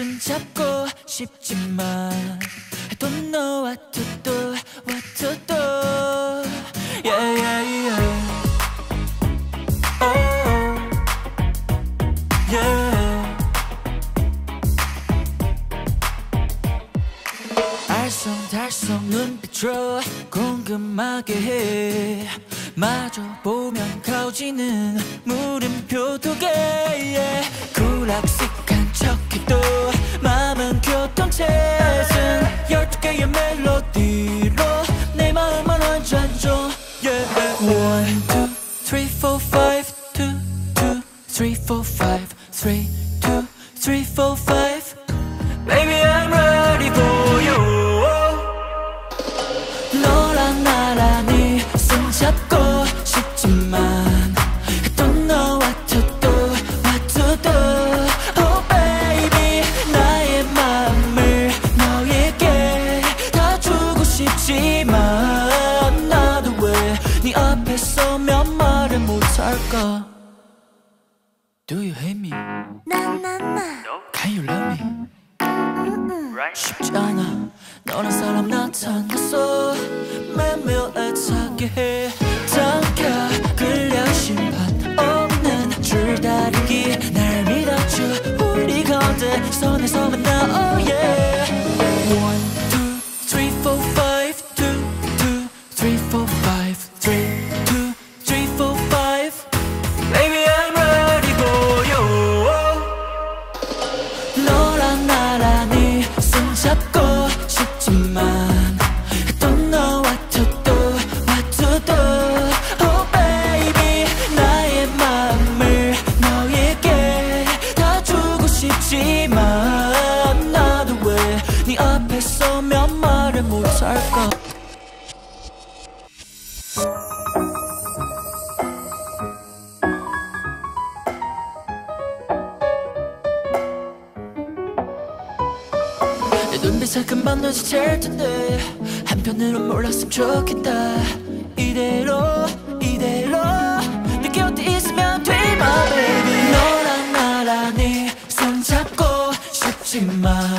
손잡고 싶지만 I don't know what to do what to do yeah yeah yeah oh yeah 알쏭달쏭 눈빛으로 궁금하게 해 마저 보면 가오지는 물음표 두개 yeah. 굴악식 한 척해도 마음은 교통체승 열두 개의 멜로디로 내 마음을 얹어줘 yeah. One, two, three, four, five Two, two, three, four, five 네 앞에 서면 말을 못할까? Do you hate me? 나나나. Can you love me? 쉽지 않아. 너란 사람 나타났어. 매일 애타게. 해 당겨 끌려 심판 없는 줄다리기. 날 믿어줘 우리 가운데 손에서 만나 oh yeah 싶지만 나도 왜 네 앞에 서면 말을 못할까? 내 눈빛에 금방 눈치챌 텐데 한편으론 몰랐으면 좋겠다. 이대로 my